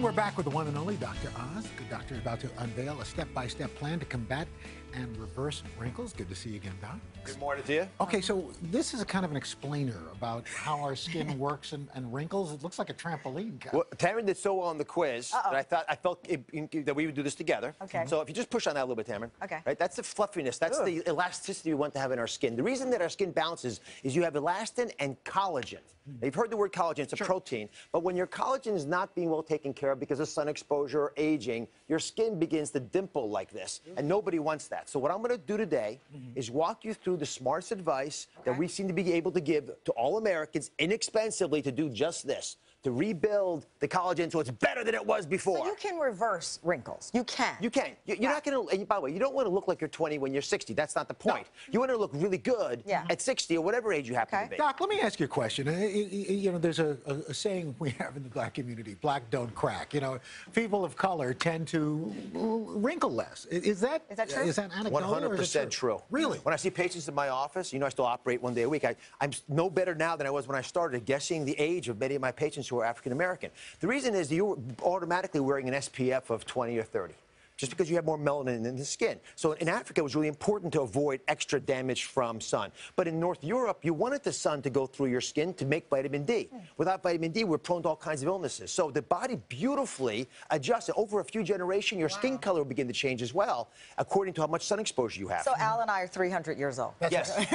And we're back with the one and only Dr. Oz. The good doctor is about to unveil a step-by-step plan to combat and reverse wrinkles. Good to see you again, Doc. Good morning to you. Okay, so this is a kind of an explainer about how our skin works and, and wrinkles. It looks like a trampoline. Well, Tamron did so well on the quiz that I thought I felt it, it- that we would do this together. Okay. So if you just push on that a little bit, Tamron. Okay. Right. That's the fluffiness. That's the elasticity we want to have in our skin. The reason that our skin bounces is you have elastin and collagen. Hmm. Now, you've heard the word collagen. It's a protein. But when your collagen is not being well taken care because of sun exposure or aging, your skin begins to dimple like this, and nobody wants that. So what I'm going to do today mm-hmm. is walk you through the smartest advice that we seem to be able to give to all Americans inexpensively to do just this. To rebuild the collagen so it's better than it was before. So you can reverse wrinkles. You can. You can. You- You're not going to, and by the way, you don't want to look like you're 20 when you're 60. That's not the point. You want to look really good Yeah. at 60 or whatever age you happen Okay. to be. Doc, let me ask you a question. Uh, y- y- You know, there's a, a, a saying we have in the black community: "Black don't crack." You know, people of color tend to wrinkle less. Is that Is that true? Is that anecdotal? or 100% true. Really? When I see patients in my office, you know, I still operate one day a week. I, I'm no better now than I was when I started guessing the age of many of my patients who are African American. The reason is you're automatically wearing an SPF of 20 or 30. Just because you have more melanin in the skin. So in Africa, it was really important to avoid extra damage from sun. But in North Europe, you wanted the sun to go through your skin to make vitamin D. Hmm. Without vitamin D, we're prone to all kinds of illnesses. So the body beautifully adjusts. it. Over a few generations, your skin color will begin to change as well, according to how much sun exposure you have. So Al and I are 300 years old. Yes.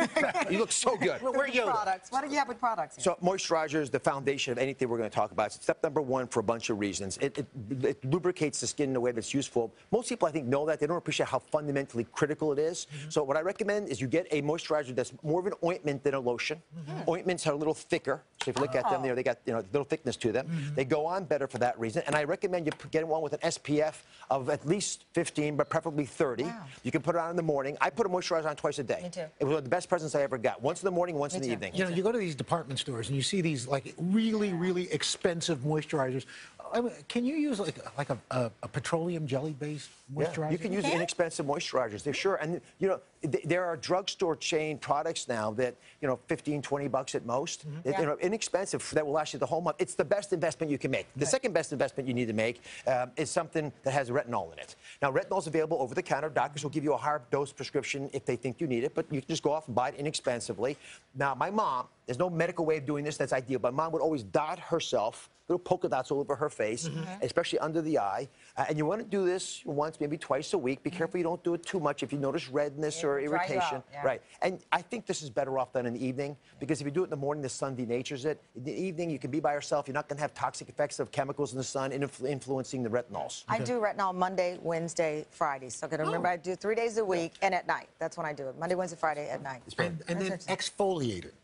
you look so good. Well, We're you Yoda. products? What do you have with products? here? So moisturizer is the foundation of anything we're going to talk about. It's step number one for a bunch of reasons. It, it, it lubricates the skin in a way that's useful. Most people, I think, know that. They don't appreciate how fundamentally critical it is. Mm-hmm. So what I recommend is you get a moisturizer that's more of an ointment than a lotion. Mm-hmm. Ointments are a little thicker. So if you look at them there, oh. they got you know a little thickness to them. Mm-hmm. They go on better for that reason. And I recommend you get one with an SPF of at least 15, but preferably 30. Wow. You can put it on in the morning. I put a moisturizer on twice a day. Me too. It was one of the best presents I ever got. Once in the morning, once Me in the too. evening. You know, you go to these department stores and you see these like really, really expensive moisturizers. I mean, can you use like like a, a, a petroleum jelly-based moisturizer? Yeah, you can use can? inexpensive moisturizers. They're sure. And, you know, th- there are drugstore chain products now that, you know, 15, 20 bucks at most. Mm-hmm. Yeah. You know, inexpensive that will last you the whole month. It's the best investment you can make. The second best investment you need to make um, is something that has retinol in it. Now, retinol is available over the counter. Doctors will give you a higher dose prescription if they think you need it, but you can just go off and buy it inexpensively. Now, my mom, there's no medical way of doing this that's ideal, but mom would always dot herself little polka dots all over her face, mm-hmm. Mm-hmm. especially under the eye. Uh, and you want to do this once, maybe twice a week. Be mm-hmm. careful you don't do it too much if you notice redness Yeah, or it dries you irritation. out, yeah. Right. And I think this is better off done in the evening because if you do it in the morning, the sun denatures it. In the evening, you can be by yourself. You're not going to have toxic effects of chemicals in the sun influ- influencing the retinols. I do retinol Monday, Wednesday, Friday. So I gotta oh. remember, I do three days a week and at night. That's when I do it. Monday, Wednesday, Friday at night. and, and then exfoliate it.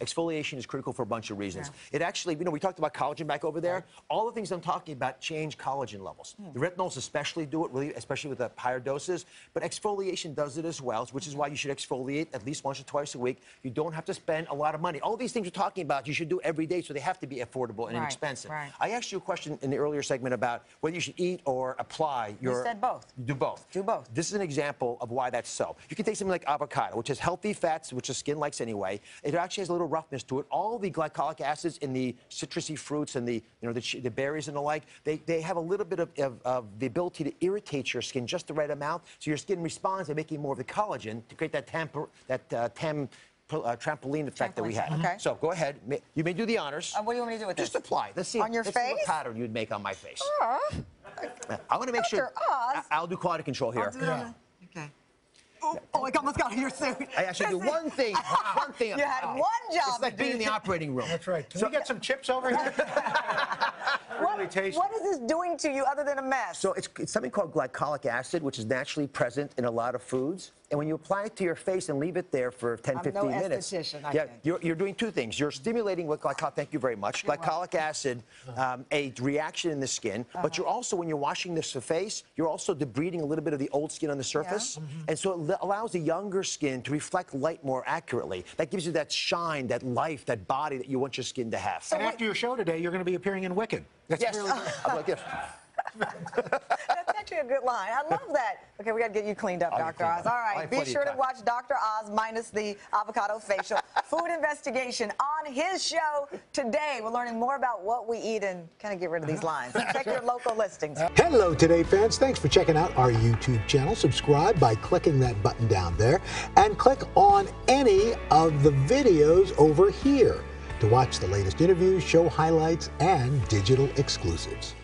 Exfoliation is critical for a bunch of reasons. It actually, you know, we talked about collagen back over there. All the things I'm talking about change collagen levels. Hmm. The retinols especially do it, really, especially with the higher doses. But exfoliation does it as well, which is why you should exfoliate at least once or twice a week. You don't have to spend a lot of money. All these things we're talking about, you should do every day, so they have to be affordable and Right, inexpensive. right. I asked you a question in the earlier segment about whether you should eat or apply your. You said both. Do both. Do both. This is an example of why that's so. You can take something like avocado, which has healthy fats, which the skin likes anyway. It actually has a little roughness to it. All the glycolic acids in the citrusy fruits and the, you know, the, the berries and the like, they, they have a little bit of, of, of the ability to irritate your skin just the right amount, so your skin responds by making more of the collagen to create that tamper, that uh, tam, uh, trampoline effect that we Trampoline, have. okay. So go ahead. You may do the honors. Uh, what do you want me to do with it? Just this? apply. Let's see. On your let's see what face? pattern you'd make on my face. Uh, I want to make sure. Oz. I- I'll do quality control here. Yeah. Okay. Oh, oh, I almost got in your suit. I actually do This one thing. One thing. You had Wow. one job It's like being in the operating room. That's right. Can So- we get some chips over here? What, really tasty. what is this doing to you other than a mess? So it's, it's something called glycolic acid, which is naturally present in a lot of foods. And when you apply it to your face and leave it there for 10, I'm 15 no minutes, I yeah, think. you're, you're doing two things. You're stimulating with glycolic. Thank you very much. Glycolic acid, um, a reaction in the skin. Uh-huh. But you're also, when you're washing this face, you're also debriding a little bit of the old skin on the surface, Mm-hmm. and so it allows the younger skin to reflect light more accurately. That gives you that shine, that life, that body that you want your skin to have. and after your show today, you're going to be appearing in Wicked. That's yes, really I'm like this. That- that's actually a good line. I love that. Okay, we got to get you cleaned up, I'll Dr. cleaned Oz. up. All I right, have be sure to watch Dr. Oz minus the avocado facial food investigation on his show today. We're learning more about what we eat and kind of get rid of these lines. Check your local listings. Hello, Today fans. Thanks for checking out our YouTube channel. Subscribe by clicking that button down there and click on any of the videos over here to watch the latest interviews, show highlights, and digital exclusives.